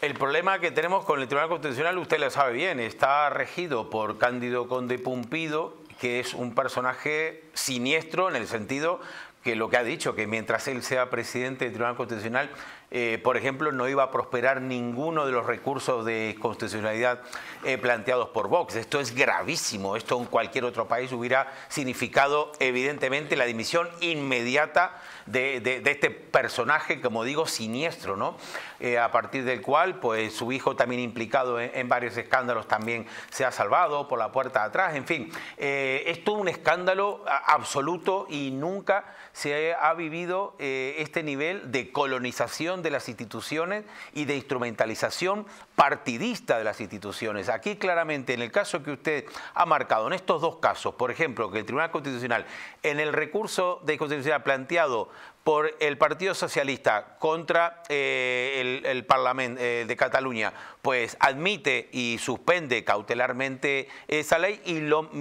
El problema que tenemos con el Tribunal Constitucional, usted lo sabe bien, está regido por Cándido Conde Pumpido, que es un personaje siniestro en el sentido que lo que ha dicho, que mientras él sea presidente del Tribunal Constitucional, eh, por ejemplo, no iba a prosperar ninguno de los recursos de constitucionalidad eh, planteados por Vox. Esto es gravísimo. Esto en cualquier otro país hubiera significado, evidentemente, la dimisión inmediata de, este personaje, como digo, siniestro, ¿no? Eh, a partir del cual, pues, su hijo también implicado en, varios escándalos también se ha salvado por la puerta de atrás. En fin, es todo un escándalo absoluto y nunca se ha vivido este nivel de colonización de las instituciones y de instrumentalización partidista de las instituciones. Aquí claramente, en el caso que usted ha marcado, en estos dos casos, por ejemplo, que el Tribunal Constitucional, en el recurso de constitucionalidad planteado por el Partido Socialista contra eh, el, Parlamento eh, de Cataluña, pues admite y suspende cautelarmente esa ley y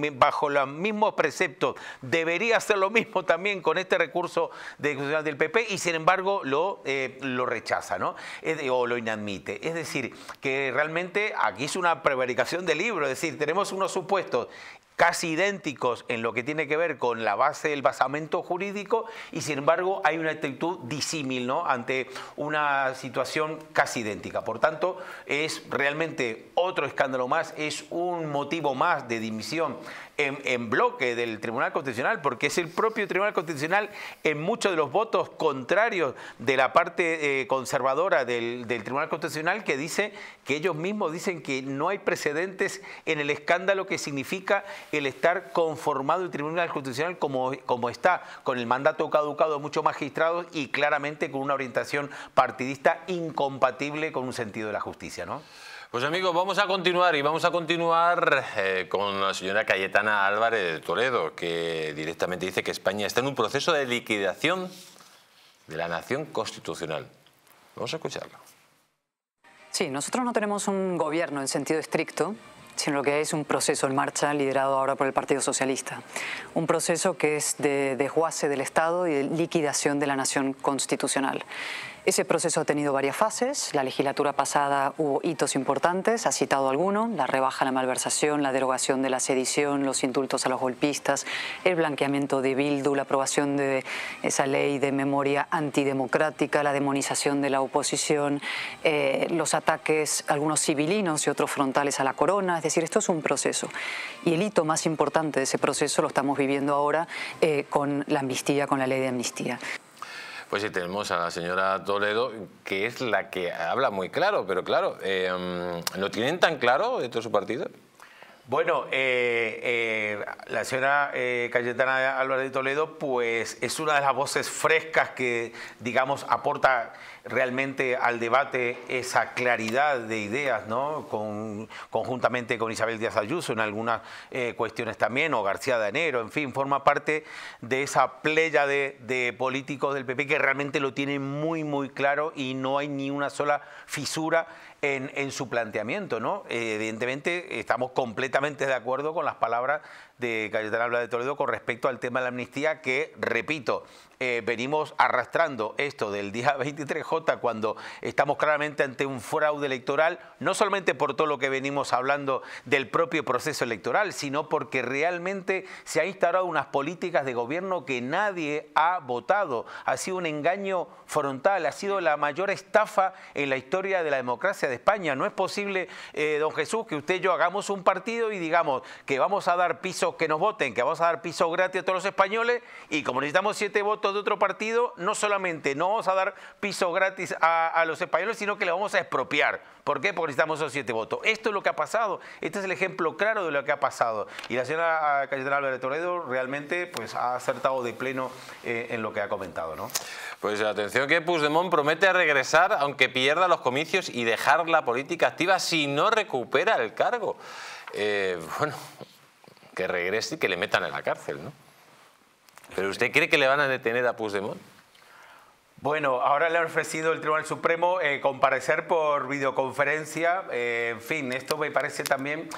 bajo los mismos preceptos debería hacer lo mismo también con este recurso de del PP y sin embargo lo, eh, lo rechaza ¿no? o lo inadmite. Es decir, que realmente aquí es una prevaricación del libro, es decir, tenemos unos supuestos casi idénticos en lo que tiene que ver con la base del basamento jurídico y sin embargo hay una actitud disímil ¿no? ante una situación casi idéntica. Por tanto, es realmente otro escándalo más, es un motivo más de dimisión en, bloque del Tribunal Constitucional, porque es el propio Tribunal Constitucional en muchos de los votos contrarios de la parte eh, conservadora del, Tribunal Constitucional que dice que ellos mismos dicen que no hay precedentes en el escándalo que significa el estar conformado el Tribunal Constitucional como, como está, con el mandato caducado de muchos magistrados y claramente con una orientación partidista incompatible con un sentido de la justicia, ¿no? Pues amigos, vamos a continuar y vamos a continuar eh, con la señora Cayetana Álvarez de Toledo, que directamente dice que España está en un proceso de liquidación de la nación constitucional. Vamos a escucharlo. Sí, nosotros no tenemos un gobierno en sentido estricto, sino que es un proceso en marcha liderado ahora por el Partido Socialista. Un proceso que es de desguace del Estado y de liquidación de la nación constitucional. Ese proceso ha tenido varias fases. La legislatura pasada hubo hitos importantes, ha citado alguno, la rebaja la malversación, la derogación de la sedición, los indultos a los golpistas, el blanqueamiento de Bildu, la aprobación de esa ley de memoria antidemocrática, la demonización de la oposición, eh, los ataques, algunos civilinos y otros frontales a la corona. Es decir, esto es un proceso. Y el hito más importante de ese proceso lo estamos viviendo ahora eh, con la amnistía, con la ley de amnistía. Pues sí, tenemos a la señora Toledo, que es la que habla muy claro, pero claro, eh, ¿lo tienen tan claro dentro de su partido? Bueno, eh, eh, la señora Cayetana Álvarez de Toledo, pues es una de las voces frescas que, digamos, aporta realmente al debate esa claridad de ideas, ¿no? Con, conjuntamente con Isabel Díaz Ayuso en algunas eh, cuestiones también, o García de Enero, en fin, forma parte de esa playa de, políticos del PP que realmente lo tienen muy, muy claro y no hay ni una sola fisura en, en su planteamiento, ¿no? evidentemente estamos completamente de acuerdo con las palabras de Cayetana Habla de Toledo con respecto al tema de la amnistía que, repito, eh, venimos arrastrando esto del día [LAUGHS] 23J cuando estamos claramente ante un fraude electoral, no solamente por todo lo que venimos hablando del propio proceso electoral, sino porque realmente se ha instaurado unas políticas de gobierno que nadie ha votado. Ha sido un engaño frontal, ha sido la mayor estafa en la historia de la democracia de España. No es posible, eh, don Jesús, que usted y yo hagamos un partido y digamos que vamos a dar piso que nos voten, que vamos a dar piso gratis a todos los españoles, y como necesitamos siete votos de otro partido, no solamente no vamos a dar piso gratis a, a los españoles, sino que le vamos a expropiar. ¿Por qué? Porque necesitamos esos siete votos. Esto es lo que ha pasado. Este es el ejemplo claro de lo que ha pasado. Y la señora Cayetana Álvarez Toledo realmente pues, ha acertado de pleno eh, en lo que ha comentado. ¿no? Pues atención que Puigdemont promete regresar aunque pierda los comicios y dejar la política activa si no recupera el cargo. Eh, bueno, que regrese y que le metan en la cárcel, ¿no? ¿Pero usted cree que le van a detener a Puigdemont? Bueno, ahora le ha ofrecido el Tribunal Supremo eh, comparecer por videoconferencia. Eh, en fin, esto me parece también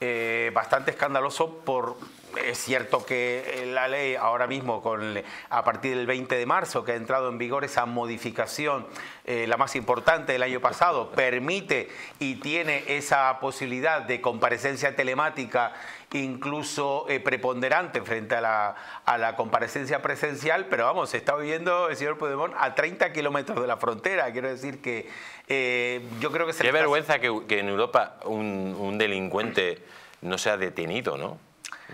eh, bastante escandaloso por es cierto que la ley ahora mismo, con, a partir del 20 de marzo, que ha entrado en vigor esa modificación, la más importante del año pasado, permite y tiene esa posibilidad de comparecencia telemática incluso eh, preponderante frente a la, a la, comparecencia presencial, pero vamos, se está viviendo el señor Puigdemont a 30 kilómetros de la frontera. Quiero decir que eh, yo creo que se Qué vergüenza que, que, en Europa un, un, delincuente no sea detenido, ¿no?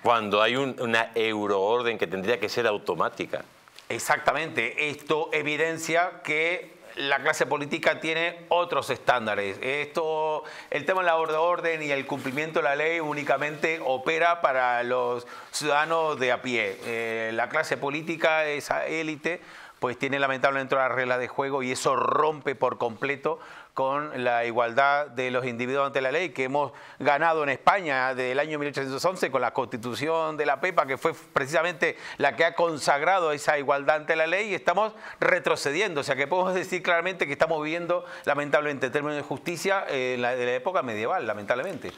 Cuando hay un, una euroorden que tendría que ser automática. Exactamente. Esto evidencia que la clase política tiene otros estándares. Esto, el tema de la orden y el cumplimiento de la ley únicamente opera para los ciudadanos de a pie. Eh, la clase política, esa élite, pues tiene lamentablemente las reglas de juego y eso rompe por completo con la igualdad de los individuos ante la ley que hemos ganado en España desde el año 1811 con la constitución de la PEPA, que fue precisamente la que ha consagrado esa igualdad ante la ley y estamos retrocediendo. O sea que podemos decir claramente que estamos viviendo, lamentablemente, en términos de justicia, eh, la, de la época medieval, lamentablemente.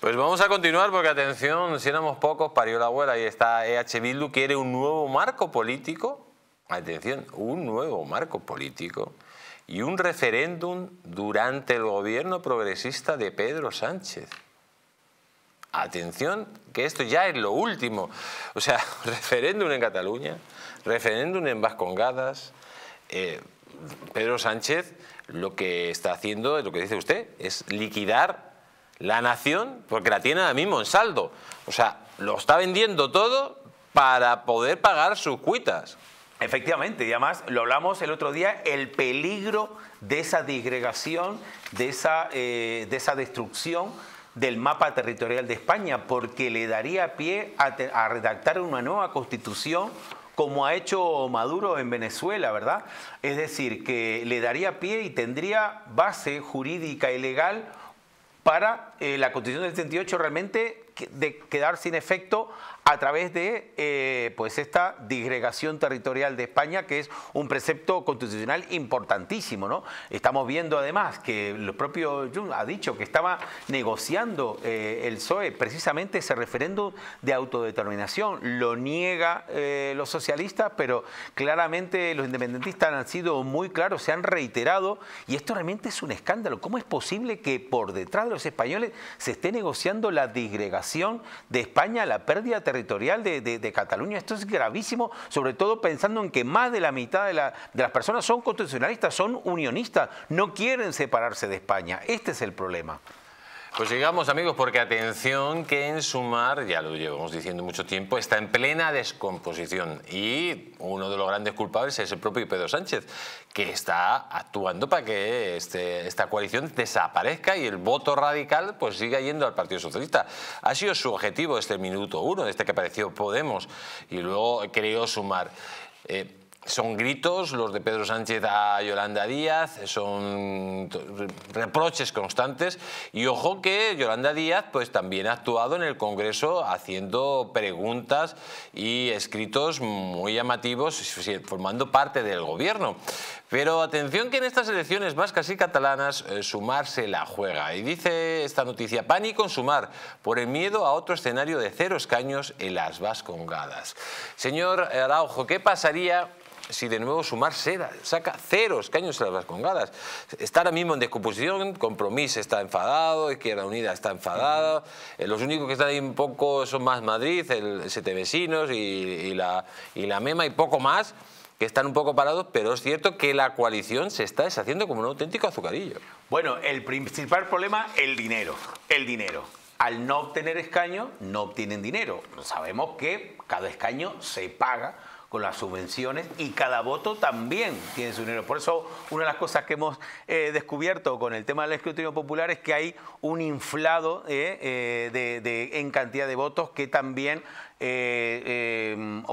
Pues vamos a continuar porque, atención, si éramos pocos, parió la abuela y está EH Bildu, quiere un nuevo marco político, atención, un nuevo marco político y un referéndum durante el gobierno progresista de Pedro Sánchez. Atención, que esto ya es lo último. O sea, [LAUGHS] referéndum en Cataluña, referéndum en Vascongadas. Eh, Pedro Sánchez lo que está haciendo, es lo que dice usted, es liquidar la nación porque la tiene ahora mismo en saldo. O sea, lo está vendiendo todo para poder pagar sus cuitas. Efectivamente, y además lo hablamos el otro día, el peligro de esa disgregación, de esa, eh, de esa destrucción del mapa territorial de España, porque le daría pie a, redactar una nueva constitución como ha hecho Maduro en Venezuela, ¿verdad? Es decir, que le daría pie y tendría base jurídica y legal para eh, la Constitución del 78 realmente de quedar sin efecto a través de eh, pues esta disgregación territorial de España, que es un precepto constitucional importantísimo. ¿no? Estamos viendo además que el propio Jun ha dicho que estaba negociando eh, el PSOE precisamente ese referéndum de autodeterminación. Lo niega eh, los socialistas, pero claramente los independentistas han sido muy claros, se han reiterado, y esto realmente es un escándalo. ¿Cómo es posible que por detrás de los españoles se esté negociando la disgregación de España, la pérdida territorial? Territorial de, Cataluña. Esto es gravísimo, sobre todo pensando en que más de la mitad de, de las personas son constitucionalistas, son unionistas, no quieren separarse de España. Este es el problema. Pues sigamos amigos, porque atención que en Sumar, ya lo llevamos diciendo mucho tiempo, está en plena descomposición y uno de los grandes culpables es el propio Pedro Sánchez, que está actuando para que este, esta coalición desaparezca y el voto radical pues siga yendo al Partido Socialista. Ha sido su objetivo este minuto uno, desde que apareció Podemos y luego creó Sumar. Eh, son gritos los de Pedro Sánchez a Yolanda Díaz, son reproches constantes y ojo que Yolanda Díaz pues también ha actuado en el Congreso haciendo preguntas y escritos muy llamativos formando parte del gobierno. Pero atención que en estas elecciones vascas y catalanas eh, Sumar se la juega y dice esta noticia, pánico en Sumar por el miedo a otro escenario de cero escaños en las Vascongadas. Señor Araujo, ¿qué pasaría si de nuevo sumar seda, saca cero escaños en las Vascongadas. Está ahora mismo en descomposición, Compromís está enfadado, Izquierda Unida está enfadada, eh, los únicos que están ahí un poco son más Madrid, el Sete Vecinos y, la, y la MEMA y poco más que están un poco parados, pero es cierto que la coalición se está deshaciendo como un auténtico azucarillo. Bueno, el principal problema, el dinero, el dinero. al no obtener escaño, no obtienen dinero. Sabemos que cada escaño se paga con las subvenciones y cada voto también tiene su dinero. Por eso una de las cosas que hemos eh, descubierto con el tema del escrutinio popular es que hay un inflado eh, eh, de, en cantidad de votos que también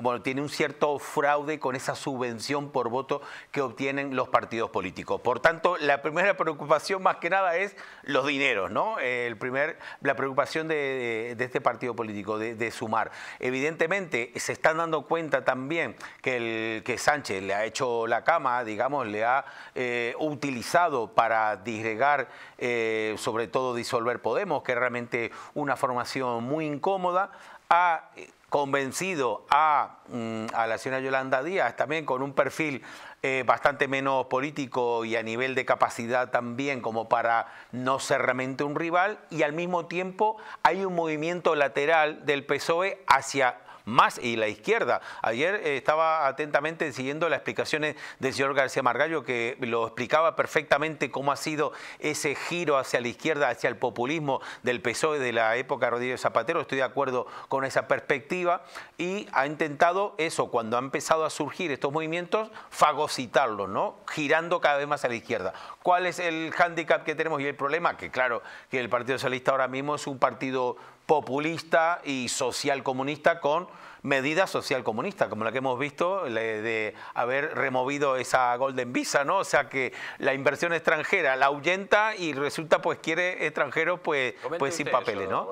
bueno, tiene un cierto fraude con esa subvención por voto que obtienen los partidos políticos. Por tanto, la primera preocupación más que nada es los dineros, ¿no? El primer, la preocupación de, este partido político, de, sumar. Evidentemente, se están dando cuenta también que, Sánchez le ha hecho la cama, digamos, le ha eh, utilizado para disgregar, eh, sobre todo disolver Podemos, que es realmente una formación muy incómoda, ha convencido a, mm, a la señora Yolanda Díaz también con un perfil eh, bastante menos político y a nivel de capacidad también como para no ser realmente un rival y al mismo tiempo hay un movimiento lateral del PSOE hacia más y la izquierda. Ayer eh, estaba atentamente siguiendo las explicaciones del señor García Margallo que lo explicaba perfectamente cómo ha sido ese giro hacia la izquierda, hacia el populismo del PSOE de la época Rodríguez Zapatero. Estoy de acuerdo con esa perspectiva y ha intentado eso, cuando ha empezado a surgir estos movimientos, fagocitarlos, ¿no? girando cada vez más a la izquierda. ¿Cuál es el hándicap que tenemos y el problema? Que claro, que el Partido Socialista ahora mismo es un partido populista y social comunista con medidas social comunistas, como la que hemos visto de haber removido esa Golden Visa, ¿no? O sea que la inversión extranjera la ahuyenta y resulta pues quiere extranjeros pues, pues sin papeles, ¿no?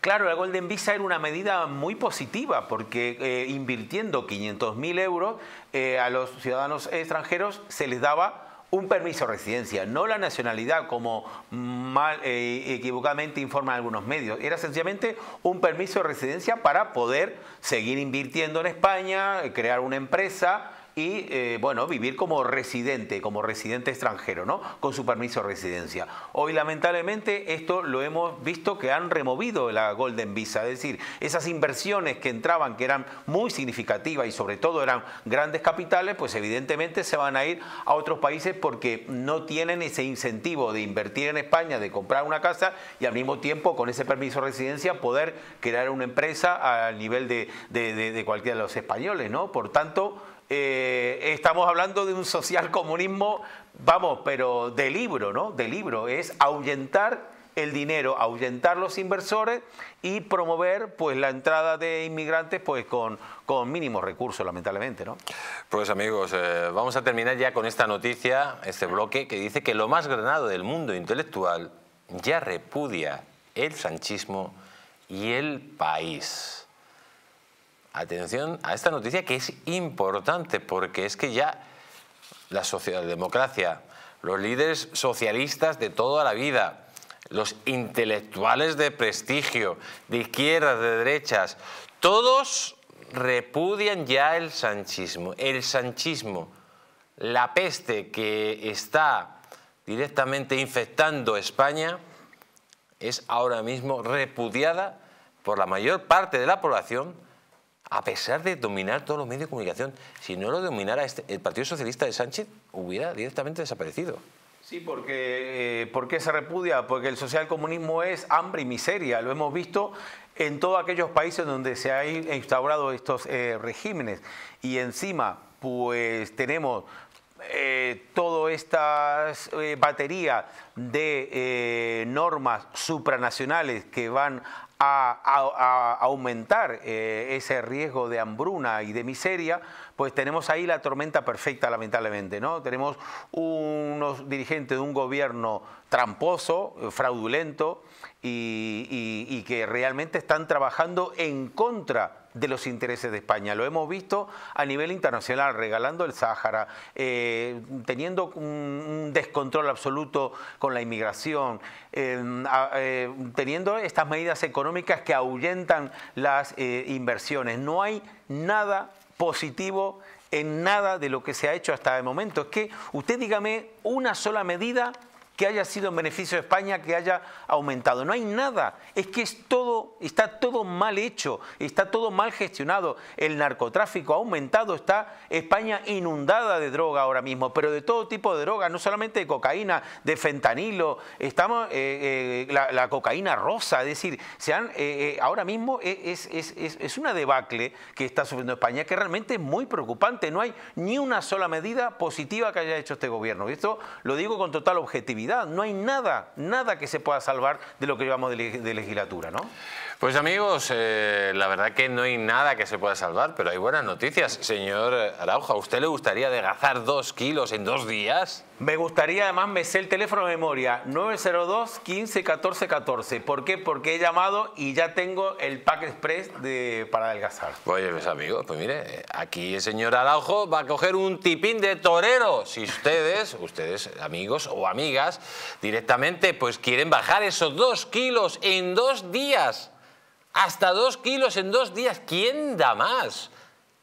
Claro, la Golden Visa era una medida muy positiva porque eh, invirtiendo 500.000 euros eh, a los ciudadanos extranjeros se les daba un permiso de residencia, no la nacionalidad como mal, eh, equivocadamente informan algunos medios. Era sencillamente un permiso de residencia para poder seguir invirtiendo en España, crear una empresa y eh, bueno, vivir como residente, como residente extranjero, ¿no? Con su permiso de residencia. Hoy lamentablemente esto lo hemos visto que han removido la Golden Visa, es decir, esas inversiones que entraban que eran muy significativas y sobre todo eran grandes capitales, pues evidentemente se van a ir a otros países porque no tienen ese incentivo de invertir en España, de comprar una casa y al mismo tiempo con ese permiso de residencia poder crear una empresa al nivel de, de cualquiera de los españoles, ¿no? Por tanto, eh, estamos hablando de un social comunismo, vamos, pero de libro, ¿no? De libro, es ahuyentar el dinero, ahuyentar los inversores y promover pues la entrada de inmigrantes pues con, con mínimos recursos, lamentablemente, ¿no? Pues amigos, eh, vamos a terminar ya con esta noticia, este bloque, que dice que lo más granado del mundo intelectual ya repudia el sanchismo y el país. Atención a esta noticia que es importante porque es que ya la socialdemocracia, los líderes socialistas de toda la vida, los intelectuales de prestigio, de izquierdas, de derechas, todos repudian ya el sanchismo. El sanchismo, la peste que está directamente infectando España, es ahora mismo repudiada por la mayor parte de la población a pesar de dominar todos los medios de comunicación. Si no lo dominara este, el Partido Socialista de Sánchez, hubiera directamente desaparecido. Sí, porque, eh, ¿por qué se repudia? Porque el socialcomunismo es hambre y miseria. Lo hemos visto en todos aquellos países donde se han instaurado estos eh, regímenes. Y encima, pues tenemos eh, toda esta batería de normas supranacionales que van a, aumentar eh, ese riesgo de hambruna y de miseria, pues tenemos ahí la tormenta perfecta, lamentablemente. ¿no? Tenemos unos dirigentes de un gobierno tramposo, fraudulento y que realmente están trabajando en contra de los intereses de España. Lo hemos visto a nivel internacional, regalando el Sáhara, eh, teniendo un descontrol absoluto con la inmigración, eh, eh, teniendo estas medidas económicas que ahuyentan las inversiones. No hay nada positivo en nada de lo que se ha hecho hasta el momento. Es que usted dígame una sola medida que haya sido en beneficio de España, que haya aumentado. No hay nada. Es que es todo, está todo mal hecho, está todo mal gestionado. El narcotráfico ha aumentado, está España inundada de droga ahora mismo, pero de todo tipo de droga, no solamente de cocaína, de fentanilo, estamos eh, eh, la, cocaína rosa, es decir, han, eh, ahora mismo es, es, es una debacle que está sufriendo España que realmente es muy preocupante. No hay ni una sola medida positiva que haya hecho este gobierno. Y esto lo digo con total objetividad no hay nada, nada que se pueda salvar de lo que llevamos de, legislatura, ¿no? Pues amigos, eh, la verdad que no hay nada que se pueda salvar, pero hay buenas noticias. Señor Arauja, ¿a usted le gustaría adelgazar dos kilos en dos días? Me gustaría, además, me sé el teléfono de memoria, 902 15 14 14. ¿Por qué? Porque he llamado y ya tengo el pack express de, para adelgazar. Oye, pues amigos, pues mire, aquí el señor Araujo va a coger un tipín de torero. Si ustedes, [LAUGHS] ustedes amigos o amigas, directamente pues quieren bajar esos dos kilos en dos días. Hasta dos kilos en dos días. ¿Quién da más?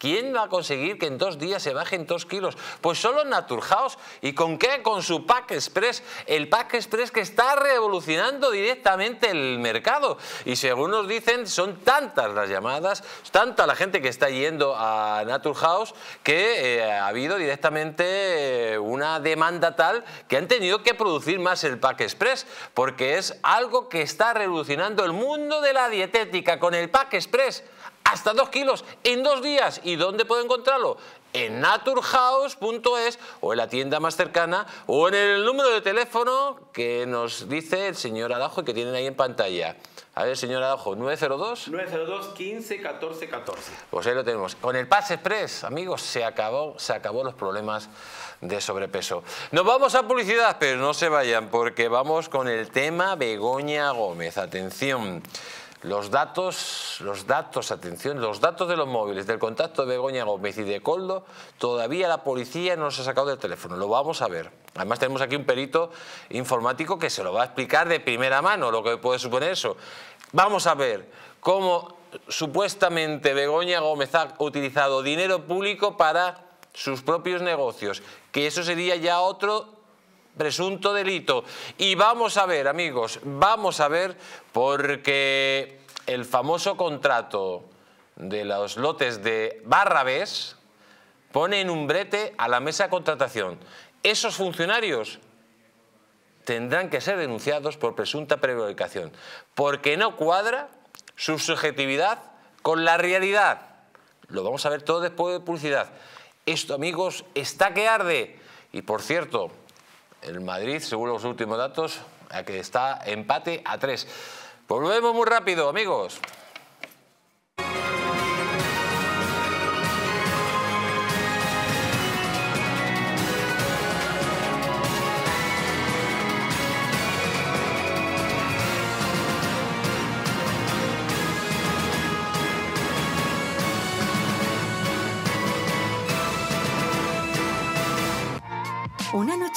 ¿Quién va a conseguir que en dos días se bajen dos kilos? Pues solo Naturhaus. ¿Y con qué? Con su Pack Express. El Pack Express que está revolucionando directamente el mercado. Y según nos dicen, son tantas las llamadas, tanta la gente que está yendo a Naturhaus que eh, ha habido directamente eh, una demanda tal que han tenido que producir más el Pack Express. Porque es algo que está revolucionando el mundo de la dietética con el Pack Express hasta dos kilos en dos días. ¿Y dónde puedo encontrarlo? En naturhaus.es o en la tienda más cercana o en el número de teléfono que nos dice el señor Adajo y que tienen ahí en pantalla. A ver, señor Adajo, 902. 902 15 14 14. Pues ahí lo tenemos. Con el Pass Express, amigos, se acabó, se acabó los problemas de sobrepeso. Nos vamos a publicidad, pero no se vayan porque vamos con el tema Begoña Gómez. Atención. Los datos, los datos, atención, los datos de los móviles del contacto de Begoña Gómez y de Coldo, todavía la policía no los ha sacado del teléfono, lo vamos a ver. Además tenemos aquí un perito informático que se lo va a explicar de primera mano lo que puede suponer eso. Vamos a ver cómo supuestamente Begoña Gómez ha utilizado dinero público para sus propios negocios, que eso sería ya otro presunto delito. Y vamos a ver, amigos, vamos a ver, porque el famoso contrato de los lotes de Barrabés pone en un brete a la mesa de contratación. Esos funcionarios tendrán que ser denunciados por presunta prevaricación, porque no cuadra su subjetividad con la realidad. Lo vamos a ver todo después de publicidad. Esto, amigos, está que arde. Y por cierto, el Madrid, según los últimos datos, que está empate a tres. Volvemos muy rápido, amigos.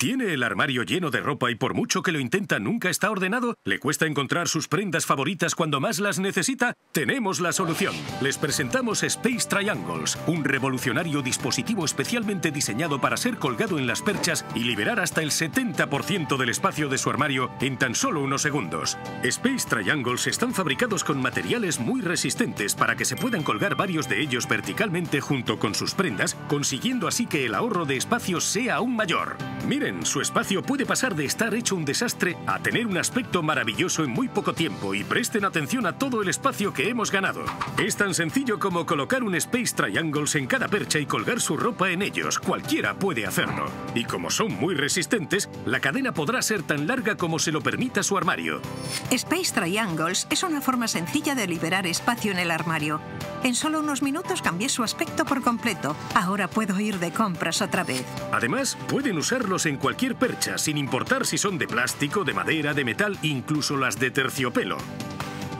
¿Tiene el armario lleno de ropa y por mucho que lo intenta nunca está ordenado? ¿Le cuesta encontrar sus prendas favoritas cuando más las necesita? Tenemos la solución. Les presentamos Space Triangles, un revolucionario dispositivo especialmente diseñado para ser colgado en las perchas y liberar hasta el 70% del espacio de su armario en tan solo unos segundos. Space Triangles están fabricados con materiales muy resistentes para que se puedan colgar varios de ellos verticalmente junto con sus prendas, consiguiendo así que el ahorro de espacio sea aún mayor. Miren su espacio puede pasar de estar hecho un desastre a tener un aspecto maravilloso en muy poco tiempo y presten atención a todo el espacio que hemos ganado. Es tan sencillo como colocar un Space Triangles en cada percha y colgar su ropa en ellos. Cualquiera puede hacerlo. Y como son muy resistentes, la cadena podrá ser tan larga como se lo permita su armario. Space Triangles es una forma sencilla de liberar espacio en el armario. En solo unos minutos cambié su aspecto por completo. Ahora puedo ir de compras otra vez. Además, pueden usarlos en cualquier percha, sin importar si son de plástico, de madera, de metal, incluso las de terciopelo.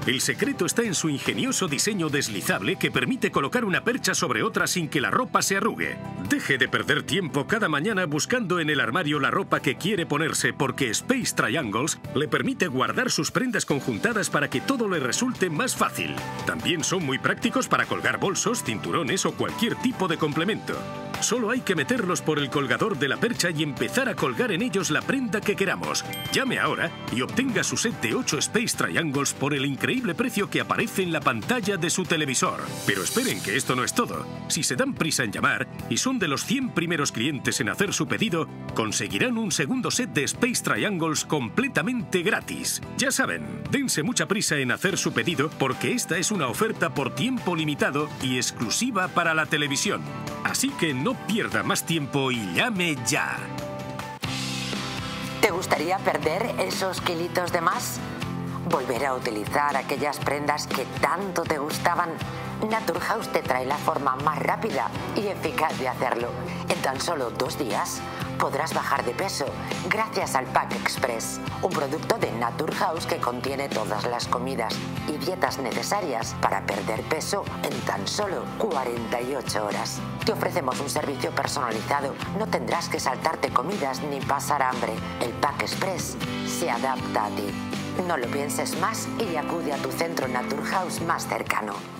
El secreto está en su ingenioso diseño deslizable que permite colocar una percha sobre otra sin que la ropa se arrugue. Deje de perder tiempo cada mañana buscando en el armario la ropa que quiere ponerse porque Space Triangles le permite guardar sus prendas conjuntadas para que todo le resulte más fácil. También son muy prácticos para colgar bolsos, cinturones o cualquier tipo de complemento. Solo hay que meterlos por el colgador de la percha y empezar a colgar en ellos la prenda que queramos. Llame ahora y obtenga su set de 8 Space Triangles por el increíble precio que aparece en la pantalla de su televisor. Pero esperen que esto no es todo. Si se dan prisa en llamar y son de los 100 primeros clientes en hacer su pedido, conseguirán un segundo set de Space Triangles completamente gratis. Ya saben, dense mucha prisa en hacer su pedido porque esta es una oferta por tiempo limitado y exclusiva para la televisión. Así que no pierda más tiempo y llame ya. ¿Te gustaría perder esos kilitos de más? ¿Volver a utilizar aquellas prendas que tanto te gustaban? Naturhaus te trae la forma más rápida y eficaz de hacerlo. En tan solo dos días podrás bajar de peso gracias al Pack Express, un producto de Naturhaus que contiene todas las comidas y dietas necesarias para perder peso en tan solo 48 horas. Te ofrecemos un servicio personalizado, no tendrás que saltarte comidas ni pasar hambre. El Pack Express se adapta a ti. No lo pienses más y acude a tu centro Naturhaus más cercano.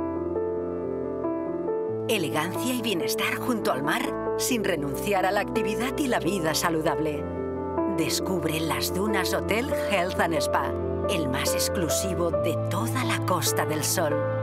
elegancia y bienestar junto al mar sin renunciar a la actividad y la vida saludable. Descubre las Dunas Hotel Health and Spa, el más exclusivo de toda la Costa del Sol.